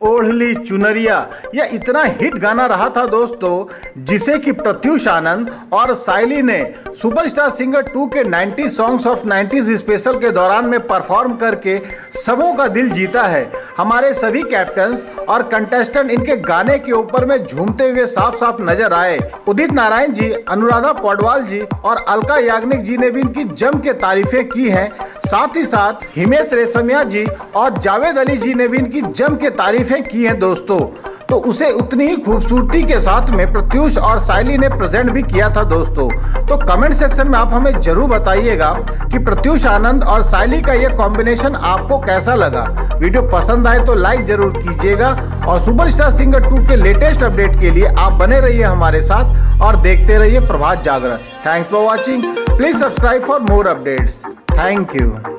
ओढ़ली, चुनरिया यह इतना हिट गाना रहा था दोस्तों, जिसे कि प्रत्युष आनंद और साइली ने सुपरस्टार सिंगर टू के 90 सॉन्ग्स ऑफ़ 90s स्पेशल के दौरान में परफॉर्म करके सबों का दिल जीता है। हमारे सभी कैप्टन्स और कंटेस्टेंट इनके गाने के ऊपर में झूमते हुए साफ़ साफ़ नज़र आए। उदित नारायण जी, अनुराधा पौडवाल जी और अलका याग्निक जी ने भी इनकी जम के तारीफें की हैं। साथ ही साथ हिमेश रेशमिया जी और जावेद अली जी ने भी इनकी जम के तारीफ़ की हैं दोस्तों। तो उसे उतनी ही खूबसूरती के साथ में प्रत्युष और साइली ने प्रेजेंट भी किया था दोस्तों। तो कमेंट सेक्शन में आप हमें ज़रूर बताइएगा कि प्रत्युष आनंद और साइली का ये कॉम्बिनेशन आपको कैसा लगा। वीडियो पसंद आए तो लाइक ज़रूर कीजिएगा और सुपरस्टार सिंगर 2 के लेटेस्ट अपडेट के लिए आप बने रहिए हमारे साथ और देखते रहिए Prabhat Jagran. Thanks for watching Please subscribe for more updates. Thank you.